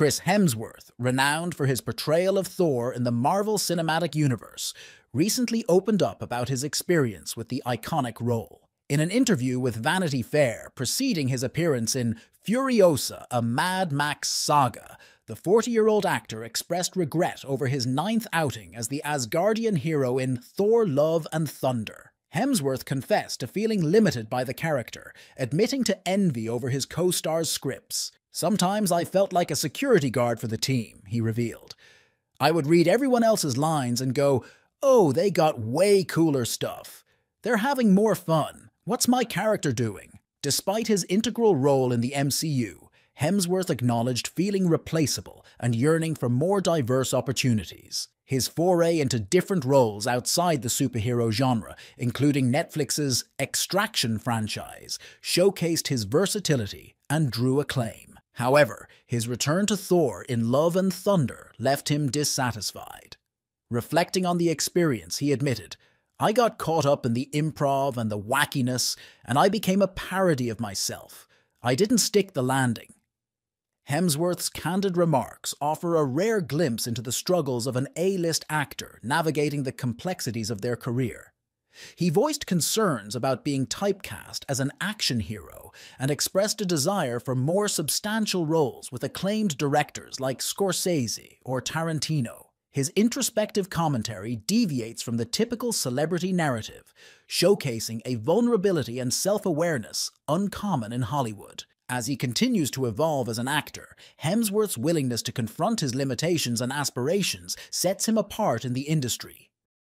Chris Hemsworth, renowned for his portrayal of Thor in the Marvel Cinematic Universe, recently opened up about his experience with the iconic role. In an interview with Vanity Fair preceding his appearance in Furiosa, a Mad Max saga, the 40 year old actor expressed regret over his ninth outing as the Asgardian hero in Thor Love and Thunder. Hemsworth confessed to feeling limited by the character, admitting to envy over his co star's scripts. Sometimes I felt like a security guard for the team, he revealed. I would read everyone else's lines and go, oh, they got way cooler stuff. They're having more fun. What's my character doing? Despite his integral role in the MCU, Hemsworth acknowledged feeling replaceable and yearning for more diverse opportunities. His foray into different roles outside the superhero genre, including Netflix's Extraction franchise, showcased his versatility and drew acclaim. However, his return to Thor in Love and Thunder left him dissatisfied. Reflecting on the experience, he admitted, I got caught up in the improv and the wackiness, and I became a parody of myself. I didn't stick the landing. Hemsworth's candid remarks offer a rare glimpse into the struggles of an A-list actor navigating the complexities of their career. He voiced concerns about being typecast as an action hero and expressed a desire for more substantial roles with acclaimed directors like Scorsese or Tarantino. His introspective commentary deviates from the typical celebrity narrative, showcasing a vulnerability and self-awareness uncommon in Hollywood. As he continues to evolve as an actor, Hemsworth's willingness to confront his limitations and aspirations sets him apart in the industry.